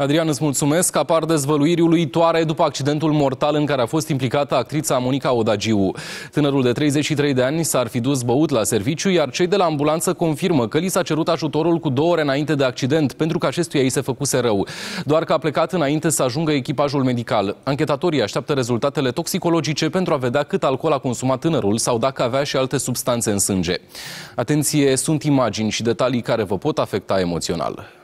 Adrian, îți mulțumesc. Apar dezvăluiri uluitoare după accidentul mortal în care a fost implicată actrița Monica Odagiu. Tânărul de 33 de ani s-ar fi dus băut la serviciu, iar cei de la ambulanță confirmă că li s-a cerut ajutorul cu două ore înainte de accident, pentru că acestuia îi se făcuse rău. Doar că a plecat înainte să ajungă echipajul medical. Anchetatorii așteaptă rezultatele toxicologice pentru a vedea cât alcool a consumat tânărul sau dacă avea și alte substanțe în sânge. Atenție, sunt imagini și detalii care vă pot afecta emoțional.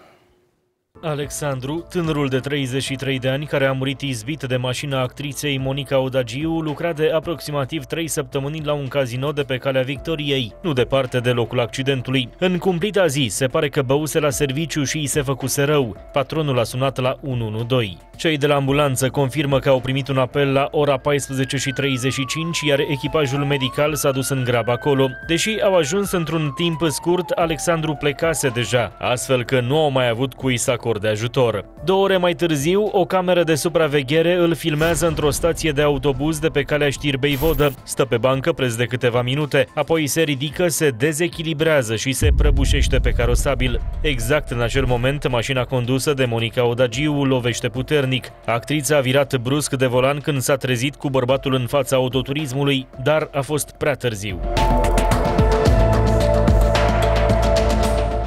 Alexandru, tânărul de 33 de ani care a murit izbit de mașina actriței Monica Odagiu, lucra de aproximativ 3 săptămâni la un casino de pe calea Victoriei, nu departe de locul accidentului. În cumplita zi, se pare că băuse la serviciu și îi se făcuse rău. Patronul a sunat la 112. Cei de la ambulanță confirmă că au primit un apel la ora 14 și 35, iar echipajul medical s-a dus în grab acolo. Deși au ajuns într-un timp scurt, Alexandru plecase deja, astfel că nu au mai avut cui să acorde ajutor. Două ore mai târziu, o cameră de supraveghere îl filmează într-o stație de autobuz de pe calea Știrbei Vodă. Stă pe bancă preț de câteva minute, apoi se ridică, se dezechilibrează și se prăbușește pe carosabil. Exact în acel moment, mașina condusă de Monica Odagiu lovește puternic. Actrița a virat brusc de volan când s-a trezit cu bărbatul în fața autoturismului, dar a fost prea târziu.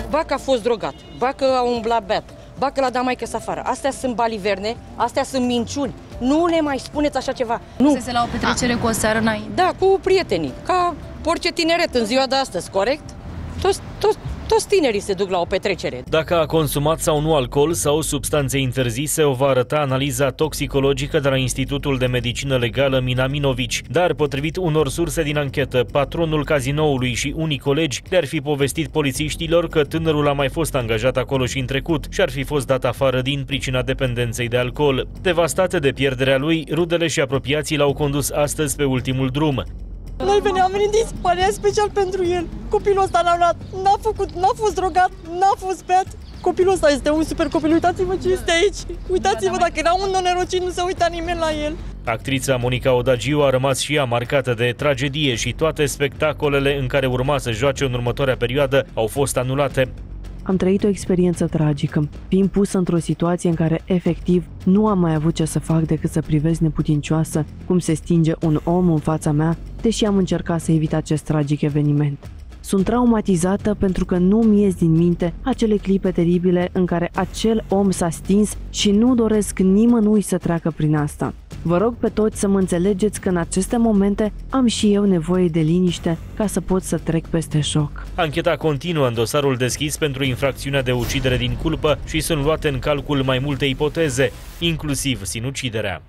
Ba că a fost drogat, ba că a umblat beat, ba că l-a dat maică afară. Astea sunt baliverne, astea sunt minciuni. Nu ne mai spuneți așa ceva. Nu. Se la o petrecere cu o seară înainte. Da, cu prietenii, ca orice tineret în ziua de astăzi, corect? Toți, toți, toți tinerii se duc la o petrecere. Dacă a consumat sau nu alcool sau substanțe interzise, o va arăta analiza toxicologică de la Institutul de Medicină Legală Minaminovici. Dar, potrivit unor surse din anchetă, patronul cazinoului și unii colegi le-ar fi povestit polițiștilor că tânărul a mai fost angajat acolo și în trecut și ar fi fost dat afară din pricina dependenței de alcool. Devastate de pierderea lui, rudele și apropiații l-au condus astăzi pe ultimul drum. Noi veneam, am venit din Spania special pentru el. Copilul ăsta l-a luat, n-a făcut, n-a fost drogat, n-a fost beat. Copilul ăsta este un super copil, uitați-vă ce este aici. Uitați-vă, dacă era un nenorocit, nu se uita nimeni la el. Actrița Monica Odagiu a rămas și ea marcată de tragedie și toate spectacolele în care urma să joace în următoarea perioadă au fost anulate. Am trăit o experiență tragică, fiind pusă într-o situație în care, efectiv, nu am mai avut ce să fac decât să privesc neputincioasă cum se stinge un om în fața mea, deși am încercat să evit acest tragic eveniment. Sunt traumatizată pentru că nu mi ies din minte acele clipe teribile în care acel om s-a stins și nu doresc nimănui să treacă prin asta. Vă rog pe toți să mă înțelegeți că în aceste momente am și eu nevoie de liniște ca să pot să trec peste șoc. Ancheta continuă în dosarul deschis pentru infracțiunea de ucidere din culpă și sunt luate în calcul mai multe ipoteze, inclusiv sinuciderea.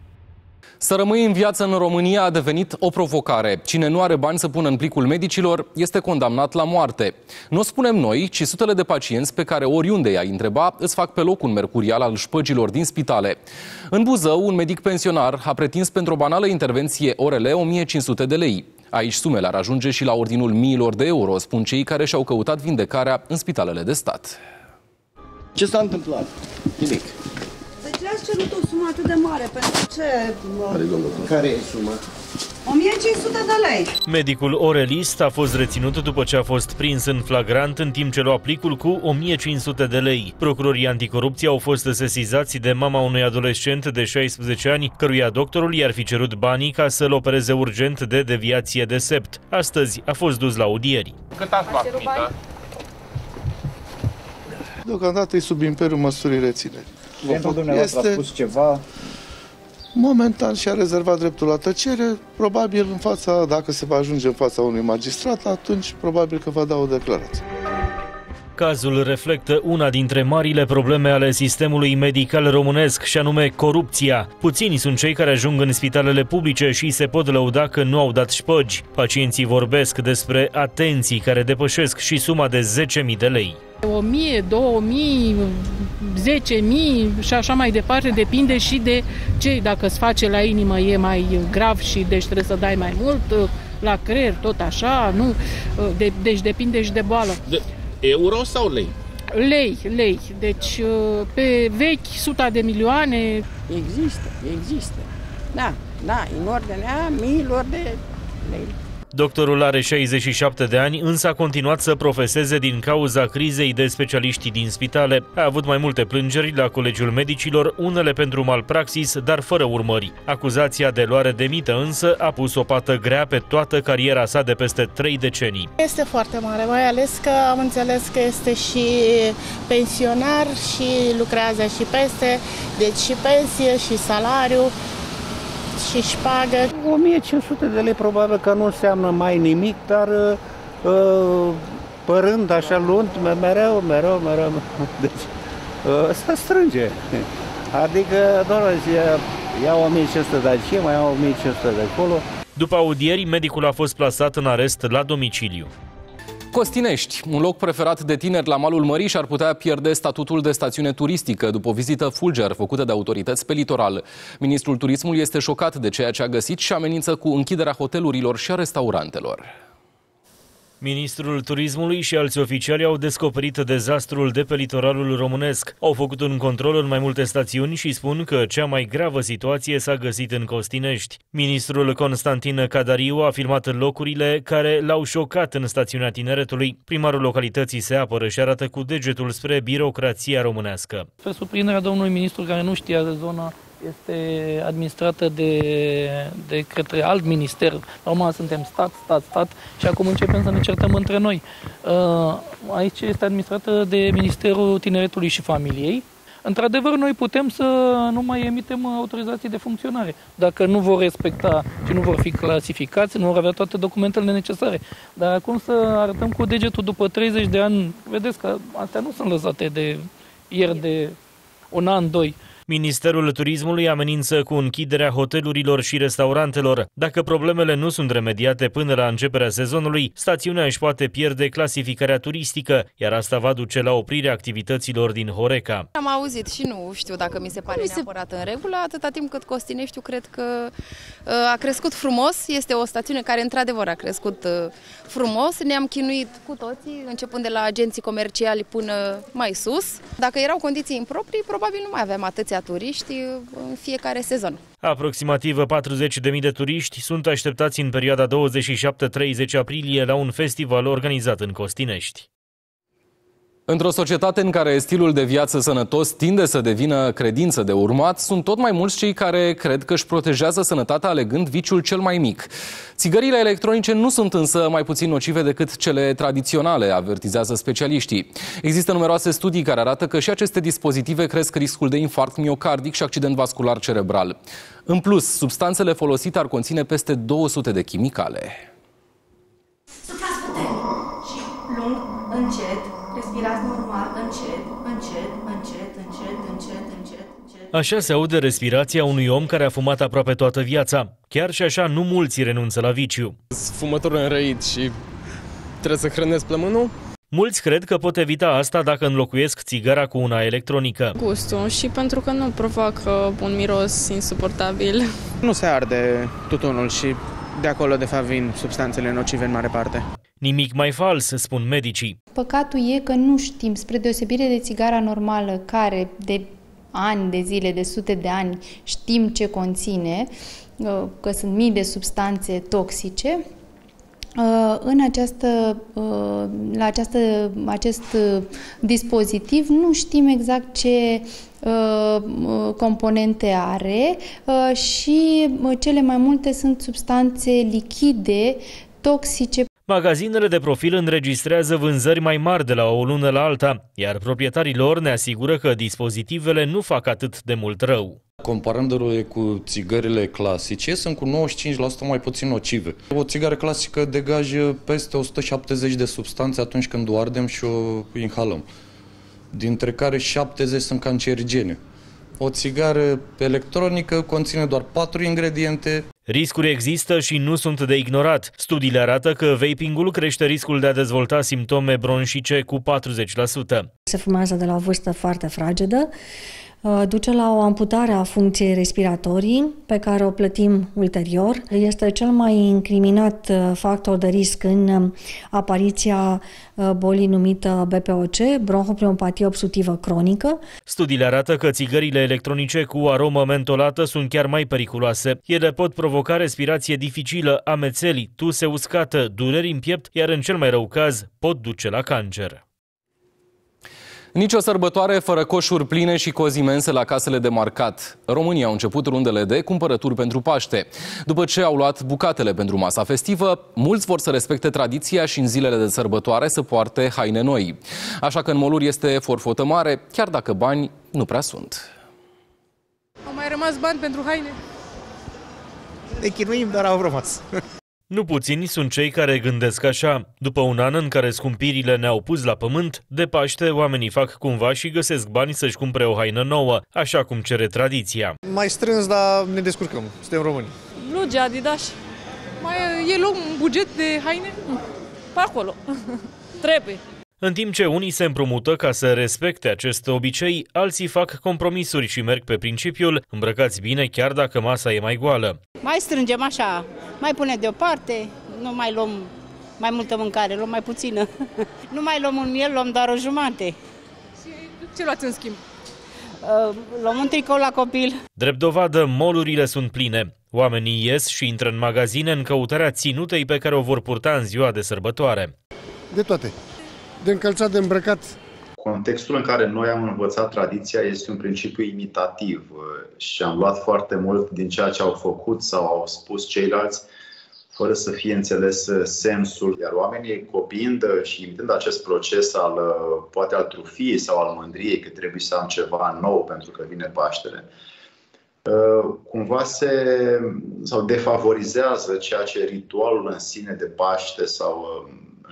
Să rămâi în viață în România a devenit o provocare. Cine nu are bani să pună în plicul medicilor este condamnat la moarte. Nu o spunem noi, ci sutele de pacienți pe care oriunde i-ai întreba îți fac pe loc un mercurial al șpăgilor din spitale. În Buzău, un medic pensionar a pretins pentru o banală intervenție orele 1500 de lei. Aici sumele ar ajunge și la ordinul miilor de euro, spun cei care și-au căutat vindecarea în spitalele de stat. Ce s-a întâmplat? Nimic. De ce ați cerut o sumă atât de mare? Pentru ce? Care, Care e suma? 1500 de lei. Medicul orelist a fost reținut după ce a fost prins în flagrant în timp ce lua plicul cu 1500 de lei. Procurorii anticorupție au fost sesizați de mama unui adolescent de 16 ani, căruia doctorul i-ar fi cerut banii ca să-l opereze urgent de deviație de sept. Astăzi a fost dus la audieri. Cât ați luat mită? Deocamdată e sub imperiul măsurii rețineri. Pentru dumneavoastră este... a spus ceva momentan și-a rezervat dreptul la tăcere, probabil în fața, dacă se va ajunge în fața unui magistrat, atunci probabil că va da o declarație. Cazul reflectă una dintre marile probleme ale sistemului medical românesc, și anume corupția. Puțini sunt cei care ajung în spitalele publice și se pot lăuda că nu au dat șpăgi. Pacienții vorbesc despre atenții care depășesc și suma de 10.000 de lei. 1000, 2000, 10.000 și așa mai departe, depinde și de ce, dacă îți face la inimă e mai grav și deci trebuie să dai mai mult, la creier tot așa, nu, de, deci depinde și de boală. De euro sau lei? Lei, lei. Deci pe vechi, suta de milioane. Există, există. Da, da, în ordinea miilor de lei. Doctorul are 67 de ani, însă a continuat să profeseze din cauza crizei de specialiști din spitale. A avut mai multe plângeri la Colegiul Medicilor, unele pentru malpraxis, dar fără urmări. Acuzația de luare de mită însă a pus o pată grea pe toată cariera sa de peste trei decenii. Este foarte mare, mai ales că am înțeles că este și pensionar și lucrează și peste, deci și pensie și salariu și șpagă. 1500 de lei probabil că nu înseamnă mai nimic, dar uh, părând așa luând, mereu, mereu, mereu, deci uh, se strânge. Adică, doar ia 1500 de aici, mai iau 1500 de acolo. După audieri, medicul a fost plasat în arest la domiciliu. Costinești, un loc preferat de tineri la malul mării și ar putea pierde statutul de stațiune turistică după o vizită fulger făcută de autorități pe litoral. Ministrul Turismului este șocat de ceea ce a găsit și amenință cu închiderea hotelurilor și a restaurantelor. Ministrul Turismului și alți oficiali au descoperit dezastrul de pe litoralul românesc. Au făcut un control în mai multe stațiuni și spun că cea mai gravă situație s-a găsit în Costinești. Ministrul Constantin Cadariu a filmat locurile care l-au șocat în stațiunea tineretului. Primarul localității se apără și arată cu degetul spre birocrația românească. Pe surprinderea domnului ministru care nu știa de zona este administrată de, de către alt minister. Normal suntem stat, stat, stat și acum începem să ne certăm între noi. Uh, aici este administrată de Ministerul Tineretului și Familiei. Într-adevăr, noi putem să nu mai emitem autorizații de funcționare. Dacă nu vor respecta și nu vor fi clasificați, nu vor avea toate documentele necesare. Dar acum să arătăm cu degetul după 30 de ani, vedeți că astea nu sunt lăsate de ieri, de un an, doi. Ministerul Turismului amenință cu închiderea hotelurilor și restaurantelor. Dacă problemele nu sunt remediate până la începerea sezonului, stațiunea își poate pierde clasificarea turistică, iar asta va duce la oprirea activităților din Horeca. Am auzit și nu știu dacă mi se pare mi se... neapărat în regulă, atâta timp cât Costineștiu cred că uh, a crescut frumos. Este o stațiune care într-adevăr a crescut uh, frumos. Ne-am chinuit cu toții, începând de la agenții comerciali până mai sus. Dacă erau condiții improprii, probabil nu mai aveam atâția turiști în fiecare sezon. Aproximativ 40.000 de turiști sunt așteptați în perioada 27-30 aprilie la un festival organizat în Costinești. Într-o societate în care stilul de viață sănătos tinde să devină credință de urmat, sunt tot mai mulți cei care cred că își protejează sănătatea alegând viciul cel mai mic. Țigările electronice nu sunt însă mai puțin nocive decât cele tradiționale, avertizează specialiștii. Există numeroase studii care arată că și aceste dispozitive cresc riscul de infarct miocardic și accident vascular cerebral. În plus, substanțele folosite ar conține peste 200 de chimicale. Suprați puternic și lung, încet, respirați normal, încet, încet, încet, încet, încet, încet, încet. Așa se aude respirația unui om care a fumat aproape toată viața. Chiar și așa, nu mulți renunță la viciu. Fumătorul înrăit și trebuie să hrănesc plămânul. Mulți cred că pot evita asta dacă înlocuiesc țigara cu una electronică. Gustul și pentru că nu provoacă un miros insuportabil. Nu se arde tutunul și de acolo de fapt vin substanțele nocive în mare parte. Nimic mai fals, spun medicii. Păcatul e că nu știm, spre deosebire de țigara normală, care de ani de zile, de sute de ani, știm ce conține, uh, că sunt mii de substanțe toxice, uh, în această, uh, la această, acest dispozitiv nu știm exact ce componente are și cele mai multe sunt substanțe lichide toxice Magazinele de profil înregistrează vânzări mai mari de la o lună la alta, iar proprietarii lor ne asigură că dispozitivele nu fac atât de mult rău. Comparându-le cu țigările clasice, sunt cu 95% mai puțin nocive. O țigară clasică degajă peste 170 de substanțe atunci când o ardem și o inhalăm, dintre care 70 sunt cancerigene. O țigară electronică conține doar 4 ingrediente. Riscuri există și nu sunt de ignorat. Studiile arată că vapingul crește riscul de a dezvolta simptome bronșice cu 40%. Se fumează de la o vârstă foarte fragedă, uh, duce la o amputare a funcției respiratorii, pe care o plătim ulterior. Este cel mai incriminat uh, factor de risc în um, apariția uh, bolii numită BPOC, bronhopneumopatie obstructivă cronică. Studiile arată că țigările electronice cu aromă mentolată sunt chiar mai periculoase. Ele pot provoca respirație dificilă, amețeli, tuse uscată, dureri în piept, iar în cel mai rău caz pot duce la cancer. Nici o sărbătoare fără coșuri pline și cozi imense la casele de marcat. România au început rundele de cumpărături pentru Paște. După ce au luat bucatele pentru masa festivă, mulți vor să respecte tradiția și în zilele de sărbătoare să poarte haine noi. Așa că în moluri este forfotă mare, chiar dacă bani nu prea sunt. Au mai rămas bani pentru haine? Ne chinuim, dar au rămas. Nu puțini sunt cei care gândesc așa. După un an în care scumpirile ne-au pus la pământ, de Paște oamenii fac cumva și găsesc bani să-și cumpere o haină nouă, așa cum cere tradiția. Mai strâns, dar ne descurcăm. Suntem români. Blugi, Adidas. Mai e loc un buget de haine? Pe acolo. Trebuie. În timp ce unii se împrumută ca să respecte acest obicei, alții fac compromisuri și merg pe principiul îmbrăcați bine chiar dacă masa e mai goală. Mai strângem așa, mai pune deoparte, nu mai luăm mai multă mâncare, luăm mai puțină. nu mai luăm un miel, luăm doar o jumate. Și ce luați în schimb? Uh, luăm un tricou la copil. Drept dovadă, molurile sunt pline. Oamenii ies și intră în magazine în căutarea ținutei pe care o vor purta în ziua de sărbătoare. De toate. De încălțat, de îmbrăcat. Contextul în care noi am învățat tradiția este un principiu imitativ și am luat foarte mult din ceea ce au făcut sau au spus ceilalți fără să fie înțeles sensul. Iar oamenii copiind și imitând acest proces al, poate al trufiei sau al mândriei, că trebuie să am ceva nou pentru că vine Paștele, cumva se sau defavorizează ceea ce ritualul în sine de Paște sau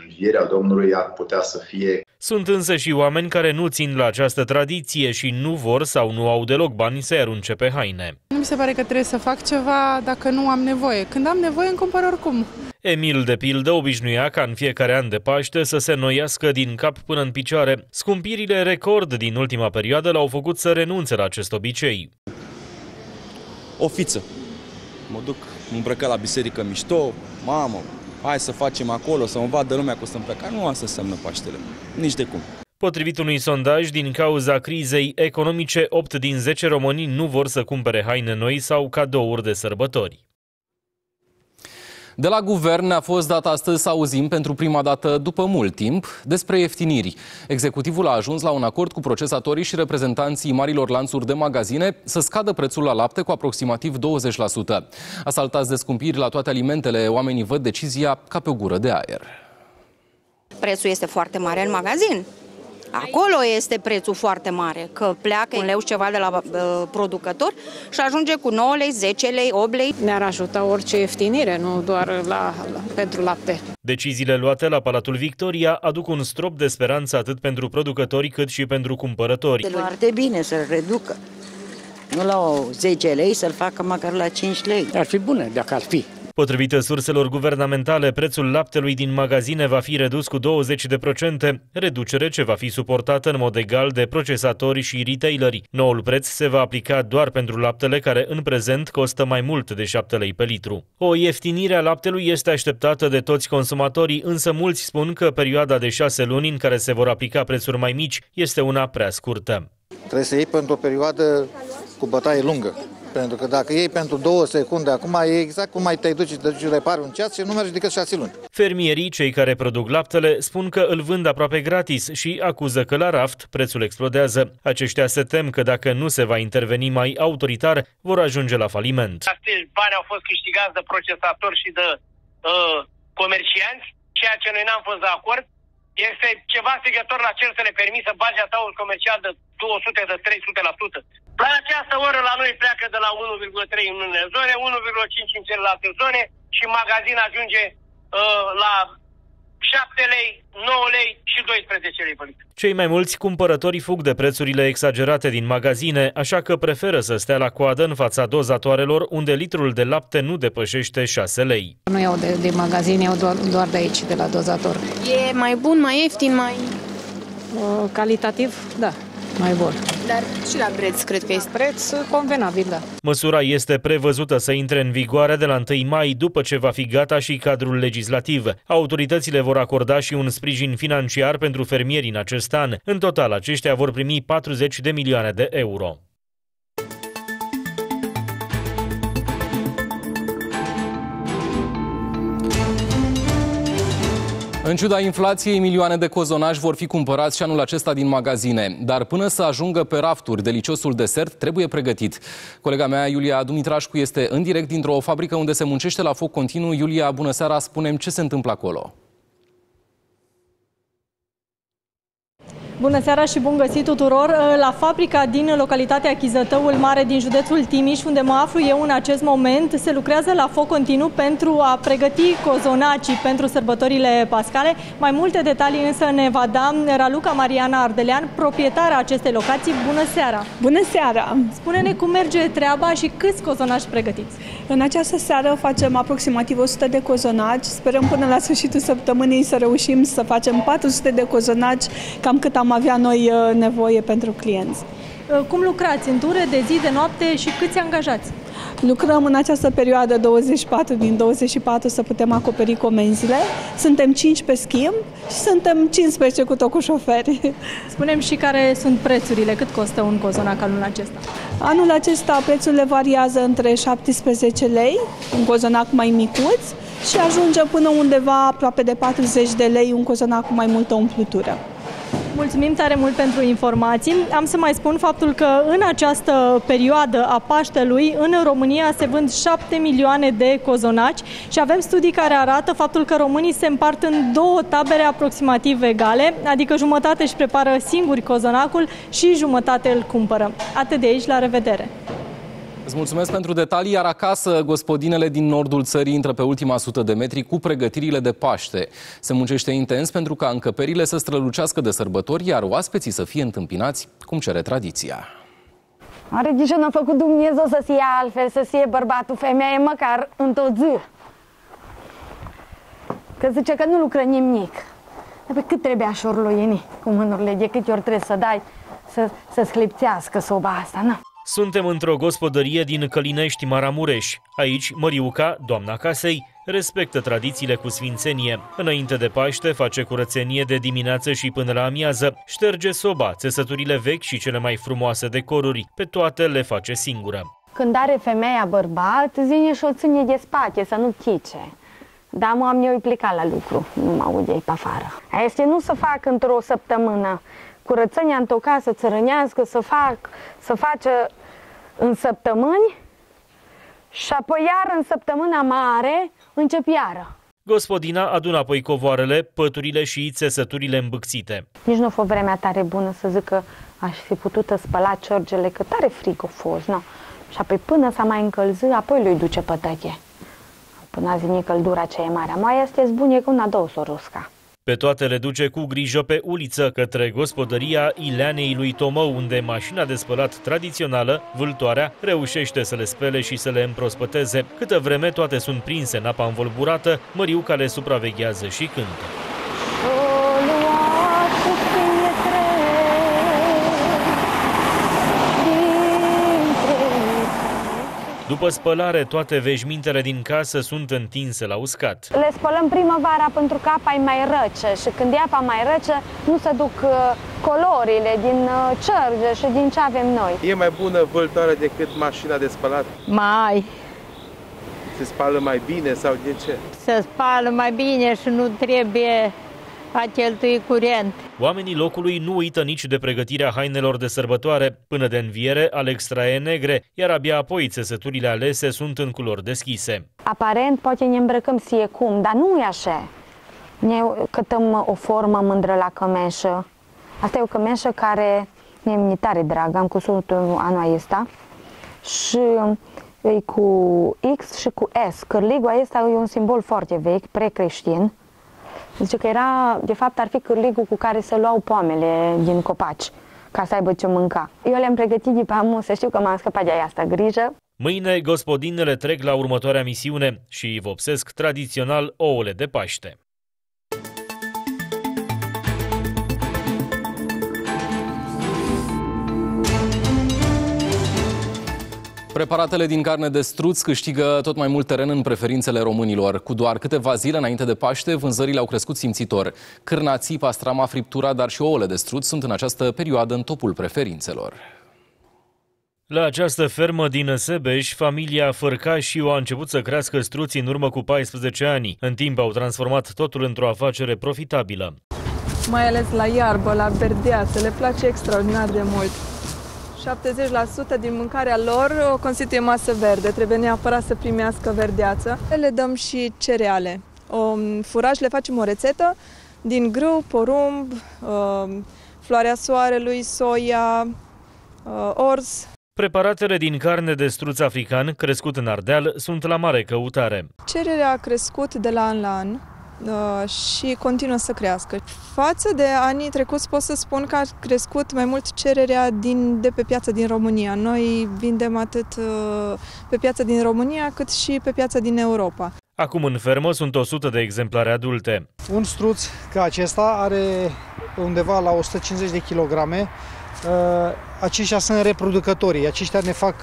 învierea Domnului ar putea să fie. Sunt însă și oameni care nu țin la această tradiție și nu vor sau nu au deloc bani să-i arunce pe haine. Nu mi se pare că trebuie să fac ceva dacă nu am nevoie. Când am nevoie, îmi cumpăr oricum. Emil, de pildă, obișnuia ca în fiecare an de Paște să se noiască din cap până în picioare. Scumpirile record din ultima perioadă l-au făcut să renunțe la acest obicei. O fiță. Mă duc îmbrăcat la biserică mișto, mamă, hai să facem acolo, să mă vadă lumea că o să-mi pleca. Nu asta înseamnă Paștele. Nici de cum. Potrivit unui sondaj, din cauza crizei economice, 8 din 10 români nu vor să cumpere haine noi sau cadouri de sărbători. De la guvern ne-a fost dat astăzi să auzim pentru prima dată după mult timp despre ieftiniri. Executivul a ajuns la un acord cu procesatorii și reprezentanții marilor lanțuri de magazine să scadă prețul la lapte cu aproximativ 20%. Asaltați de scumpiri la toate alimentele, oamenii văd decizia ca pe o gură de aer. Prețul este foarte mare în magazin. Acolo este prețul foarte mare, că pleacă un leu ceva de la uh, producător și ajunge cu 9 lei, 10 lei, 8 lei. Ne-ar ajuta orice ieftinire, nu doar la, la, pentru lapte. Deciziile luate la Palatul Victoria aduc un strop de speranță atât pentru producători cât și pentru cumpărători. Foarte bine să-l reducă. Nu la o 10 lei, să-l facă măcar la 5 lei. Ar fi bune dacă ar fi. Potrivit surselor guvernamentale, prețul laptelui din magazine va fi redus cu 20%, reducere ce va fi suportată în mod egal de procesatori și retaileri. Noul preț se va aplica doar pentru laptele care în prezent costă mai mult de 7 lei pe litru. O ieftinire a laptelui este așteptată de toți consumatorii, însă mulți spun că perioada de 6 luni în care se vor aplica prețuri mai mici este una prea scurtă. Trebuie să iei pentru o perioadă cu bătaie lungă. Pentru că dacă iei pentru două secunde acum, e exact cum mai te duci, te duci repari un ceas și nu mergi decât șase luni. Fermierii, cei care produc laptele, spun că îl vând aproape gratis și acuză că la raft prețul explodează. Aceștia se tem că dacă nu se va interveni mai autoritar, vor ajunge la faliment. Acești bani au fost câștigați de procesatori și de uh, comercianți, ceea ce noi n-am fost de acord. Este ceva strigător la cer să le permis să bage ataul comercial de 200, de 300%. La această oră la noi pleacă de la 1,3 în unele zone, 1,5 în celelalte zone și magazin ajunge uh, la 7 lei, 9 lei și 12 lei pe litru. Cei mai mulți cumpărători fug de prețurile exagerate din magazine, așa că preferă să stea la coadă în fața dozatoarelor, unde litrul de lapte nu depășește 6 lei. Nu iau de, de magazin, iau doar, doar de aici, de la dozator. E mai bun, mai ieftin, mai... Uh, calitativ, da, mai bun. dar și la preț cred că este preț convenabil, da. Măsura este prevăzută să intre în vigoare de la 1 mai după ce va fi gata și cadrul legislativ. Autoritățile vor acorda și un sprijin financiar pentru fermieri în acest an. În total, aceștia vor primi 40 de milioane de euro. În ciuda inflației, milioane de cozonași vor fi cumpărați și anul acesta din magazine. Dar până să ajungă pe rafturi, deliciosul desert trebuie pregătit. Colega mea, Iulia Dumitrașcu, este în direct dintr-o fabrică unde se muncește la foc continuu. Iulia, bună seara, spunem ce se întâmplă acolo. Bună seara și bun găsit tuturor la fabrica din localitatea Chizătăul Mare din județul Timiș, unde mă aflu eu în acest moment. Se lucrează la foc continuu pentru a pregăti cozonacii pentru sărbătorile pascale. Mai multe detalii însă ne va da Raluca Mariana Ardelean, proprietarea acestei locații. Bună seara! Bună seara! Spune-ne cum merge treaba și câți cozonaci pregătiți? În această seară facem aproximativ 100 de cozonaci. Sperăm până la sfârșitul săptămânii să reușim să facem 400 de cozonaci, cam cât am am avea noi uh, nevoie pentru clienți. Uh, cum lucrați? În ture de zi, de noapte și câți angajați? Lucrăm în această perioadă 24 din 24 să putem acoperi comenzile. Suntem 5 pe schimb și suntem 15 cu tot cu șoferi. Spunem și care sunt prețurile, cât costă un cozonac anul acesta? Anul acesta prețurile variază între 17 lei, un cozonac mai micuț, și ajunge până undeva aproape de 40 de lei un cozonac cu mai multă umplutură. Mulțumim tare mult pentru informații. Am să mai spun faptul că în această perioadă a Paștelui, în România se vând 7 milioane de cozonaci și avem studii care arată faptul că românii se împart în două tabere aproximativ egale, adică jumătate își prepară singuri cozonacul și jumătate îl cumpără. Atât de aici, la revedere! Îți mulțumesc pentru detalii, iar acasă gospodinele din nordul țării intră pe ultima sută de metri cu pregătirile de Paște. Se muncește intens pentru ca încăperile să strălucească de sărbători, iar oaspeții să fie întâmpinați cum cere tradiția. Are grijă, n-a făcut Dumnezeu să fie altfel, să fie bărbatul, femeie, măcar într-o zi. Că zice că nu lucră nimic. Dar pe cât trebuie așorluini cu mânurile, de câte ori trebuie să dai să, să sclipțească soba asta, na? Suntem într-o gospodărie din Călinești, Maramureș. Aici, Măriuca, doamna casei, respectă tradițiile cu sfințenie. Înainte de Paște, face curățenie de dimineață și până la amiază, șterge soba, țesăturile vechi și cele mai frumoase decoruri. Pe toate le face singură. Când are femeia bărbat, zine și o ține de spate, să nu chice. Da, mă, am eu plecat la lucru, nu mă aud ei pe afară. Este nu să fac într-o săptămână curățenia într-o casă țărănească, să fac, să face în săptămâni și apoi iar în săptămâna mare încep iară. Gospodina adună apoi covoarele, păturile și țesăturile îmbâxite. Nici nu a fost vremea tare bună să zic că aș fi putut spăla ciorgele, că tare frig a fost, nu? Și apoi până s-a mai încălzit, apoi lui duce pătăche. Până a venit căldura cea e mare. Mai este zbune că una două s-o rusca. Pe toate le duce cu grijă pe uliță către gospodăria Ileanei lui Tomău, unde mașina de spălat tradițională, vâltoarea, reușește să le spele și să le împrospăteze. Câtă vreme toate sunt prinse în apa învolburată, Măriuca le supraveghează și cântă. După spălare, toate veșmintele din casă sunt întinse la uscat. Le spălăm primăvara pentru că apa e mai rece și când e apa mai rece nu se duc uh, colorile din uh, cerge și din ce avem noi. E mai bună vâltoarea decât mașina de spălat? Mai. Se spală mai bine sau de ce? Se spală mai bine și nu trebuie a cheltui curent. Oamenii locului nu uită nici de pregătirea hainelor de sărbătoare. Până de înviere, aleg straie negre, iar abia apoi țesăturile alese sunt în culori deschise. Aparent, poate ne îmbrăcăm sie cum, dar nu e așa. Ne cătăm o formă mândră la cămeșă. Asta e o cămeșă care mi-e tare dragă, am cusut anul ăsta. Și e cu X și cu S. Cârligul ăsta e un simbol foarte vechi, precreștin. Zice că era, de fapt, ar fi cârligul cu care se luau poamele din copaci ca să aibă ce mânca. Eu le-am pregătit de pe amu, să știu că m-am scăpat de asta grijă. Mâine, gospodinele trec la următoarea misiune și vopsesc tradițional ouăle de Paște. Preparatele din carne de struț câștigă tot mai mult teren în preferințele românilor. Cu doar câteva zile înainte de Paște, vânzările au crescut simțitor. Cârnații, pastrama, friptura, dar și ouăle de struț sunt în această perioadă în topul preferințelor. La această fermă din Sebeș, familia Fărcașiu a început să crească struții în urmă cu 14 ani. În timp au transformat totul într-o afacere profitabilă. Mai ales la iarbă, la verdeață, le place extraordinar de mult. 70% din mâncarea lor o constituie masă verde, trebuie neapărat să primească verdeață. Le dăm și cereale. O furaj le facem o rețetă din grâu, porumb, floarea soarelui, soia, orz. Preparatele din carne de struț african, crescut în Ardeal, sunt la mare căutare. Cererea a crescut de la an la an și continuă să crească. Față de anii trecuți pot să spun că a crescut mai mult cererea din, de pe piața din România. Noi vindem atât pe piața din România cât și pe piața din Europa. Acum în fermă sunt 100 de exemplare adulte. Un struț ca acesta are undeva la 150 de kilograme. Aceștia sunt reproducătorii, aceștia ne fac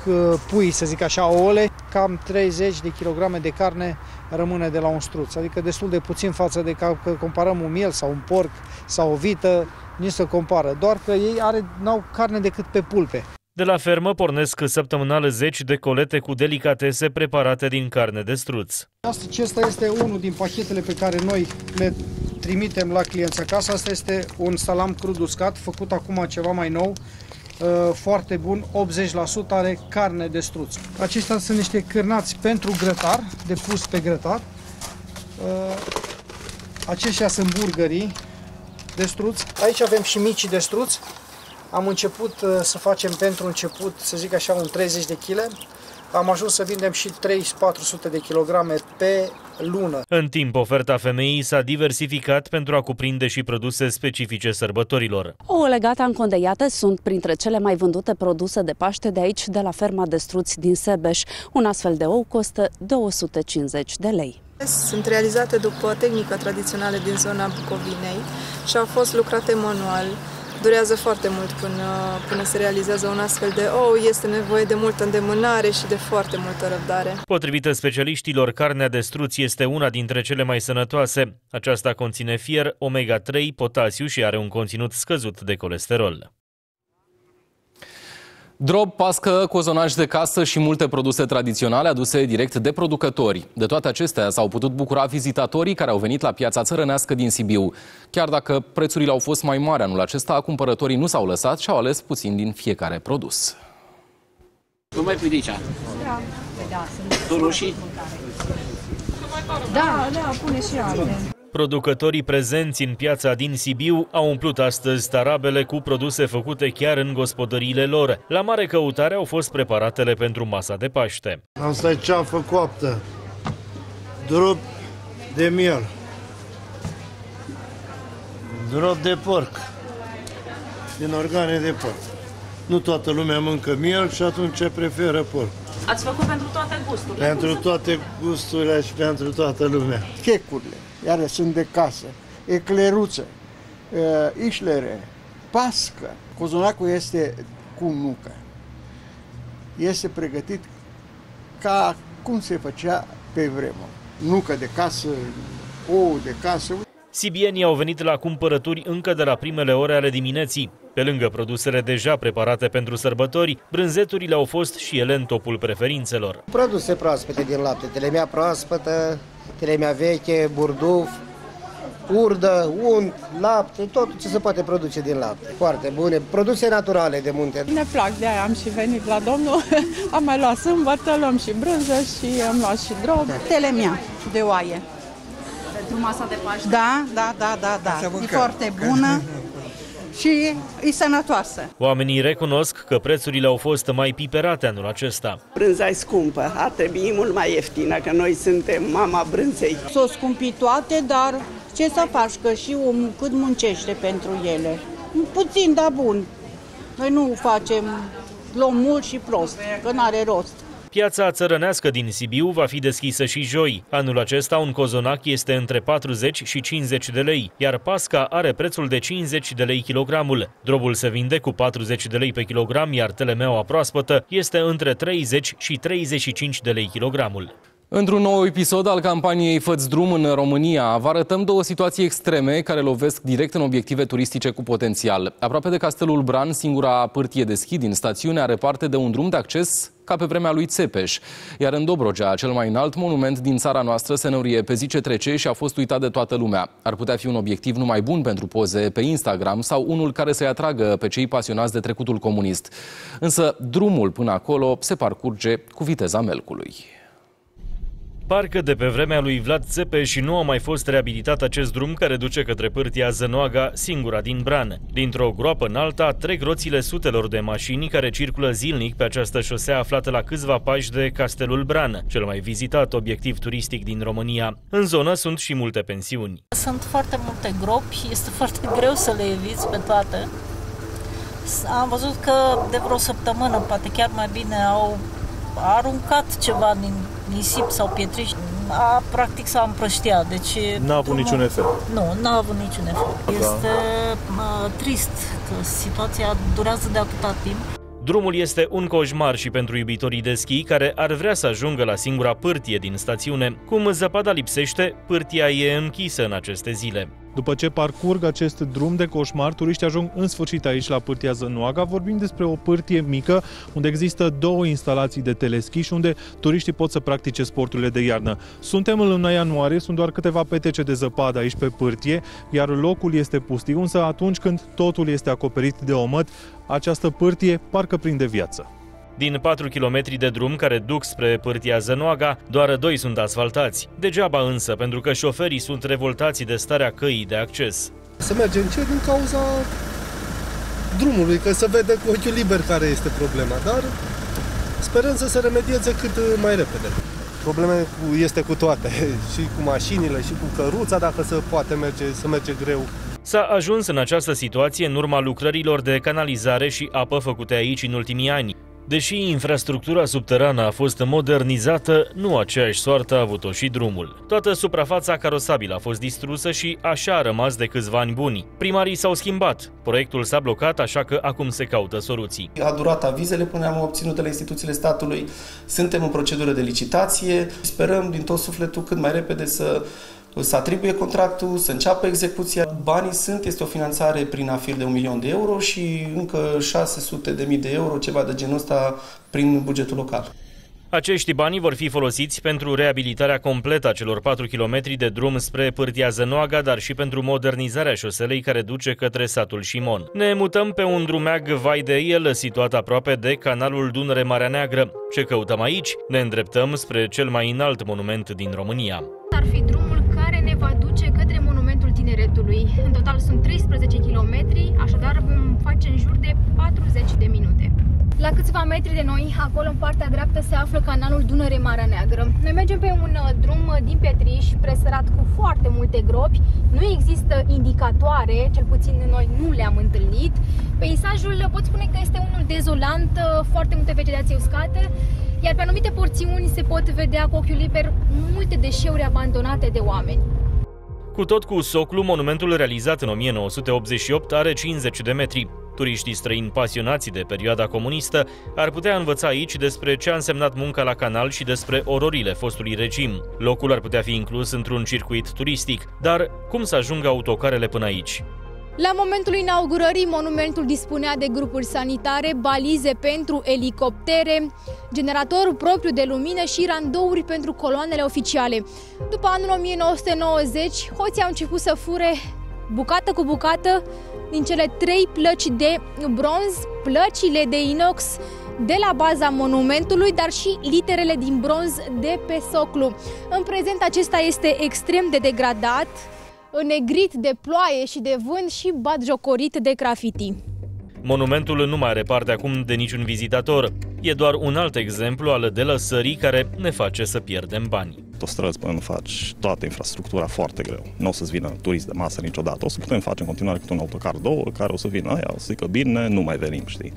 pui, să zic așa, ouăle. Cam 30 de kilograme de carne rămâne de la un struț, adică destul de puțin față de că comparăm un miel sau un porc sau o vită, nici să compară, doar că ei are, n-au carne decât pe pulpe. De la fermă pornesc săptămânal zeci de colete cu delicatese preparate din carne de struț. Acesta este unul din pachetele pe care noi le trimitem la clienți acasă. Asta este un salam crud uscat, făcut acum ceva mai nou, foarte bun, 80% are carne de struț. Acestea sunt niște cârnați pentru grătar, de pus pe grătar. Aceștia sunt burgerii de struț. Aici avem și micii de struț. Am început să facem pentru început, să zic așa, un 30 de kg. Am ajuns să vindem și 3-400 de kilograme pe lună. În timp, oferta femeii s-a diversificat pentru a cuprinde și produse specifice sărbătorilor. Ouăle gata încondeiate sunt printre cele mai vândute produse de Paște de aici, de la ferma de struți din Sebeș. Un astfel de ou costă 250 de lei. Sunt realizate după tehnică tradițională din zona Bucovinei și au fost lucrate manual. Durează foarte mult până, până se realizează un astfel de ou, este nevoie de multă îndemânare și de foarte multă răbdare. Potrivit specialiștilor, carnea de struț este una dintre cele mai sănătoase. Aceasta conține fier, omega-3, potasiu și are un conținut scăzut de colesterol. Drob, pască, cozonaj de casă și multe produse tradiționale aduse direct de producători. De toate acestea s-au putut bucura vizitatorii care au venit la piața țărănească din Sibiu. Chiar dacă prețurile au fost mai mari anul acesta, cumpărătorii nu s-au lăsat și au ales puțin din fiecare produs. Nu mai pui de aici? Da. da tu roșii? Da, da, pune și alte. Producătorii prezenți în piața din Sibiu au umplut astăzi tarabele cu produse făcute chiar în gospodăriile lor. La mare căutare au fost preparatele pentru masa de Paște. Asta e ceafă coaptă, drop de miel, drop de porc, din organe de porc. Nu toată lumea mâncă miel și atunci preferă porc. Ați făcut pentru toate gusturile? Pentru toate gusturile și pentru toată lumea. Checurile iar sunt de casă, ecleruță, ișlere, pască. Cozonacul este cu nucă. Este pregătit ca cum se făcea pe vremuri. Nucă de casă, ou de casă. Sibienii au venit la cumpărături încă de la primele ore ale dimineții. Pe lângă produsele deja preparate pentru sărbători, brânzeturile au fost și ele în topul preferințelor. Produse proaspete din lapte, telemea proaspătă, telemea veche, burduf, urdă, unt, lapte, tot ce se poate produce din lapte. Foarte bune, produse naturale de munte. Ne plac, de aia am și venit la domnul, am mai luat sâmbătă, luăm și brânză și am luat și drog. Telemea de oaie. Pentru masa de Paște? Da, da, da, da, da. E foarte bună și e sănătoasă. Oamenii recunosc că prețurile au fost mai piperate anul acesta. Brânza e scumpă, ar trebui mult mai ieftină, că noi suntem mama brânzei. S-au scumpit toate, dar ce să faci, că și omul cât muncește pentru ele. Puțin, dar bun. Noi nu facem luăm mult și prost, că n-are rost. Piața țărănească din Sibiu va fi deschisă și joi. Anul acesta un cozonac este între 40 și 50 de lei, iar pasca are prețul de 50 de lei kilogramul. Drobul se vinde cu 40 de lei pe kilogram, iar telemeaua proaspătă este între 30 și 35 de lei kilogramul. Într-un nou episod al campaniei Făți drum în România, vă arătăm două situații extreme care lovesc direct în obiective turistice cu potențial. Aproape de Castelul Bran, singura pârtie de schi din stațiune are parte de un drum de acces ca pe vremea lui Țepeș. Iar în Dobrogea, cel mai înalt monument din țara noastră se năurie pe zi ce trece și a fost uitat de toată lumea. Ar putea fi un obiectiv numai bun pentru poze pe Instagram sau unul care să-i atragă pe cei pasionați de trecutul comunist. Însă drumul până acolo se parcurge cu viteza melcului. Parcă de pe vremea lui Vlad Țepe și nu a mai fost reabilitat acest drum care duce către pârtia Zănoaga, singura din Bran. Dintr-o groapă în alta trec roțile sutelor de mașini care circulă zilnic pe această șosea aflată la câțiva pași de Castelul Bran, cel mai vizitat obiectiv turistic din România. În zonă sunt și multe pensiuni. Sunt foarte multe gropi, este foarte greu să le eviți pe toate. Am văzut că de vreo săptămână, poate chiar mai bine, au aruncat ceva din nisip sau pietriș, a, practic s-a împrăștiat. Deci, n-a avut niciun efect. Nu, n-a avut niciun efect. Da. Este a, trist că situația durează de atâta timp. Drumul este un coșmar și pentru iubitorii de schi care ar vrea să ajungă la singura pârtie din stațiune. Cum zăpada lipsește, pârtia e închisă în aceste zile. După ce parcurg acest drum de coșmar, turiștii ajung în sfârșit aici la Pârtia Zănoaga. Vorbim despre o pârtie mică unde există două instalații de teleschi și unde turiștii pot să practice sporturile de iarnă. Suntem în luna ianuarie, sunt doar câteva petece de zăpadă aici pe pârtie, iar locul este pustiu, însă atunci când totul este acoperit de omăt, această pârtie parcă prinde viață. Din 4 km de drum care duc spre pârtia Zănoaga, doar doi sunt asfaltați. Degeaba însă, pentru că șoferii sunt revoltați de starea căii de acces. Să mergem ce din cauza drumului, că se vede cu ochiul liber care este problema, dar sperăm să se remedieze cât mai repede. Probleme este cu toate, și cu mașinile, și cu căruța, dacă se poate merge, să merge greu. S-a ajuns în această situație în urma lucrărilor de canalizare și apă făcute aici în ultimii ani. Deși infrastructura subterană a fost modernizată, nu aceeași soartă a avut-o și drumul. Toată suprafața carosabilă a fost distrusă și așa a rămas de câțiva ani buni. Primarii s-au schimbat, proiectul s-a blocat, așa că acum se caută soluții. A durat avizele până am obținut de la instituțiile statului, suntem în procedură de licitație, sperăm din tot sufletul cât mai repede să să atribuie contractul, să înceapă execuția. Banii sunt, este o finanțare prin afir de un milion de euro și încă 600 de mii de euro, ceva de genul ăsta, prin bugetul local. Acești bani vor fi folosiți pentru reabilitarea completă a celor 4 km de drum spre Pârtia Zănoaga, dar și pentru modernizarea șoselei care duce către satul Șimon. Ne mutăm pe un drumeag vai de el, situat aproape de canalul Dunăre Marea Neagră. Ce căutăm aici? Ne îndreptăm spre cel mai înalt monument din România. Ar fi drumul care ne va duce către Monumentul Tineretului. În total sunt 13 km, așadar vom face în jur de 40 de minute. La câțiva metri de noi, acolo în partea dreaptă, se află canalul Dunăre Marea Neagră. Noi mergem pe un uh, drum uh, din pietriș, presărat cu foarte multe gropi. Nu există indicatoare, cel puțin noi nu le-am întâlnit. Peisajul uh, pot spune că este unul dezolant, foarte multe vegetație uscată, iar pe anumite porțiuni se pot vedea cu ochiul liber multe deșeuri abandonate de oameni. Cu tot cu soclu, monumentul realizat în 1988 are 50 de metri. Turiștii străini pasionați de perioada comunistă ar putea învăța aici despre ce a însemnat munca la canal și despre ororile fostului regim. Locul ar putea fi inclus într-un circuit turistic, dar cum să ajungă autocarele până aici? La momentul inaugurării, monumentul dispunea de grupuri sanitare, balize pentru elicoptere, generator propriu de lumină și randouri pentru coloanele oficiale. După anul 1990, hoții au început să fure bucată cu bucată din cele trei plăci de bronz, plăcile de inox de la baza monumentului, dar și literele din bronz de pe soclu. În prezent acesta este extrem de degradat, înnegrit de ploaie și de vânt și batjocorit de graffiti. Monumentul nu mai are parte acum de niciun vizitator. E doar un alt exemplu al delăsării care ne face să pierdem bani. Autostrăzi până faci toată infrastructura foarte greu. Nu o să-ți vină turist de masă niciodată. O să putem face în continuare câte un autocar, două, care o să vină aia, o să zică bine, nu mai venim, știi?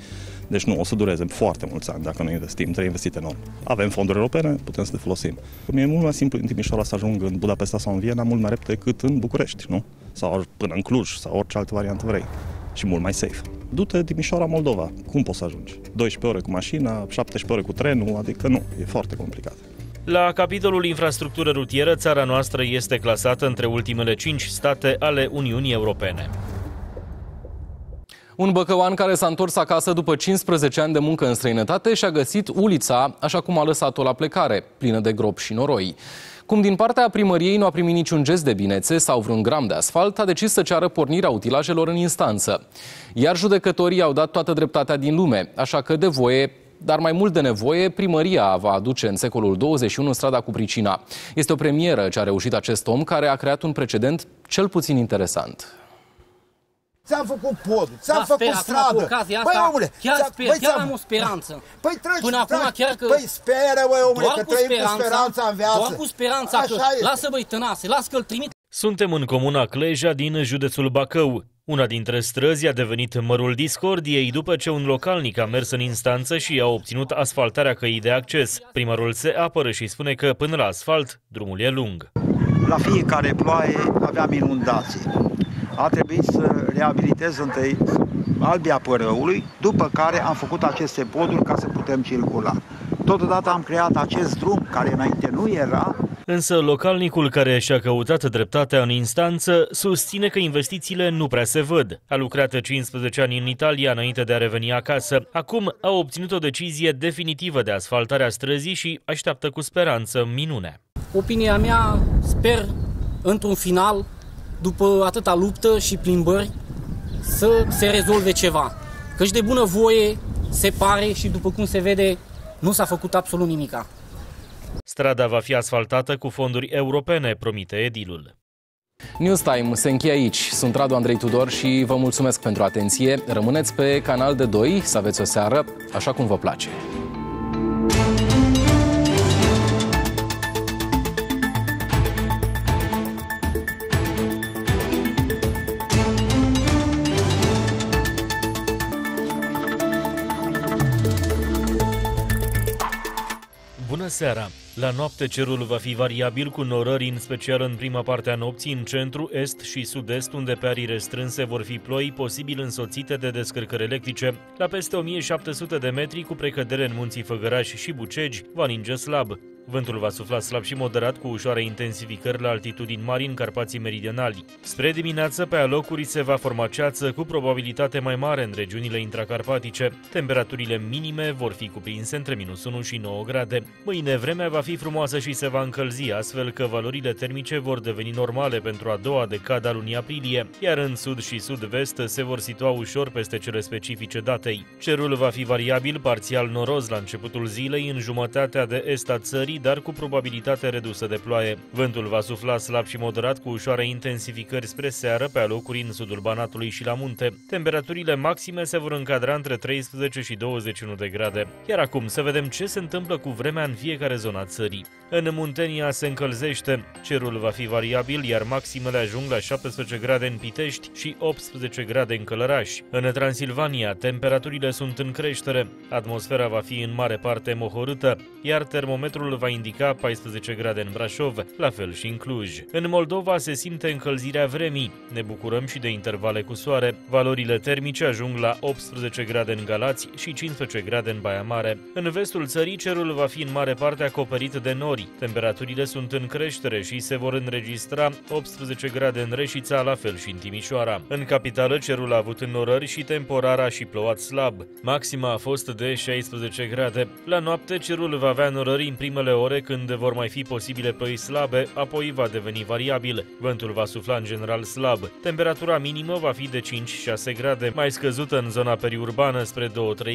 Deci nu, o să dureze foarte mulți ani dacă nu investim, trebuie investit enorm. Avem fonduri europene, putem să le folosim. Mi-e mult mai simplu în Timișoara să ajung în Budapesta sau în Viena mult mai repede decât în București, nu? Sau până în Cluj sau orice altă variantă vrei. Și mult mai safe. Du-te Timișoara, Moldova. Cum poți să ajungi? 12 ore cu mașina, 17 ore cu trenul, adică nu, e foarte complicat. La capitolul infrastructură rutieră, țara noastră este clasată între ultimele 5 state ale Uniunii Europene. Un băcăuan care s-a întors acasă după 15 ani de muncă în străinătate și-a găsit ulița așa cum a lăsat-o la plecare, plină de grop și noroi. Cum din partea primăriei nu a primit niciun gest de binețe sau vreun gram de asfalt, a decis să ceară pornirea utilajelor în instanță. Iar judecătorii au dat toată dreptatea din lume, așa că de voie dar mai mult de nevoie, primăria va aduce în secolul 21 strada cu pricina. Este o premieră ce a reușit acest om care a creat un precedent cel puțin interesant. Ți-am făcut pod, ți-am da, făcut sper, stradă. Acum, ocazia Băi, asta, omule, chiar ți-am- sper, băi, chiar ți-am- am o speranță. Păi tragi, Până acum tragi. chiar că... Păi speră, băi, omule, doar că cu trăim cu speranța în viață. Doar cu speranța Așa că... este. Lasă băi tănase, lasă că-l trimit. Suntem în comuna Cleja din județul Bacău. Una dintre străzi a devenit mărul discordiei după ce un localnic a mers în instanță și a obținut asfaltarea căii de acces. Primarul se apără și spune că până la asfalt drumul e lung. La fiecare ploaie aveam inundații. A trebuit să reabilitez întâi albia părăului, după care am făcut aceste poduri ca să putem circula. Totodată am creat acest drum care înainte nu era, Însă localnicul care și-a căutat dreptatea în instanță susține că investițiile nu prea se văd. A lucrat 15 ani în Italia înainte de a reveni acasă. Acum a obținut o decizie definitivă de asfaltare a străzii și așteaptă cu speranță minune. Opinia mea, sper, într-un final, după atâta luptă și plimbări, să se rezolve ceva. Căci de bună voie se pare și după cum se vede, nu s-a făcut absolut nimica. Strada va fi asfaltată cu fonduri europene, promite edilul. Newstime se încheie aici. Sunt Radu Andrei Tudor și vă mulțumesc pentru atenție. Rămâneți pe canal de 2 să aveți o seară așa cum vă place. Seara! La noapte cerul va fi variabil cu norări, în special în prima parte a nopții, în centru, est și sud-est, unde pe arii restrânse vor fi ploi, posibil însoțite de descărcări electrice. La peste 1700 de metri, cu precădere în munții Făgăraș și Bucegi, va ninge slab. Vântul va sufla slab și moderat cu ușoare intensificări la altitudini mari în Carpații Meridionali. Spre dimineață, pe alocuri se va forma ceață cu probabilitate mai mare în regiunile intracarpatice. Temperaturile minime vor fi cuprinse între minus 1 și 9 grade. Mâine vremea va fi frumoasă și se va încălzi, astfel că valorile termice vor deveni normale pentru a doua decadă a lunii aprilie, iar în sud și sud-vest se vor situa ușor peste cele specifice datei. Cerul va fi variabil, parțial noros la începutul zilei, în jumătatea de est a țării, dar cu probabilitate redusă de ploaie. Vântul va sufla slab și moderat cu ușoare intensificări spre seară pe alocuri în sudul Banatului și la munte. Temperaturile maxime se vor încadra între 13 și 21 de grade. Iar acum să vedem ce se întâmplă cu vremea în fiecare zona țării. În Muntenia se încălzește, cerul va fi variabil, iar maximele ajung la 17 grade în Pitești și 18 grade în Călăraș. În Transilvania, temperaturile sunt în creștere, atmosfera va fi în mare parte mohorâtă, iar termometrul va indica 14 grade în Brașov, la fel și în Cluj. În Moldova se simte încălzirea vremii, ne bucurăm și de intervale cu soare. Valorile termice ajung la 18 grade în Galați și 15 grade în Baia Mare. În vestul țării, cerul va fi în mare parte acoperit de nori. Temperaturile sunt în creștere și se vor înregistra 18 grade în Reșița, la fel și în Timișoara. În capitală, cerul a avut înnorări și temporar a și plouat slab. Maxima a fost de 16 grade. La noapte, cerul va avea înnorări în primele ore când vor mai fi posibile ploi slabe, apoi va deveni variabil. Vântul va sufla în general slab. Temperatura minimă va fi de 5-6 grade, mai scăzută în zona periurbană spre 2-3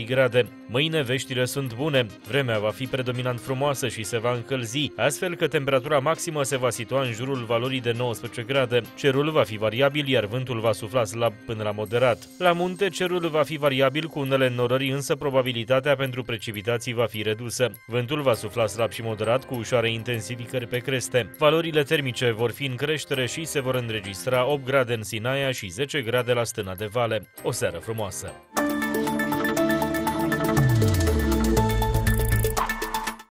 grade. Mâine veștile sunt bune. Vremea va fi predominant frumoasă și se va încălzi, astfel că temperatura maximă se va situa în jurul valorii de 19 grade. Cerul va fi variabil, iar vântul va sufla slab până la moderat. La munte, cerul va fi variabil cu unele înnorări, însă probabilitatea pentru precipitații va fi redusă. Vântul va sufla slab și moderat cu ușoare intensificări pe creste. Valorile termice vor fi în creștere și se vor înregistra 8 grade în Sinaia și 10 grade la Stâna de Vale. O seară frumoasă!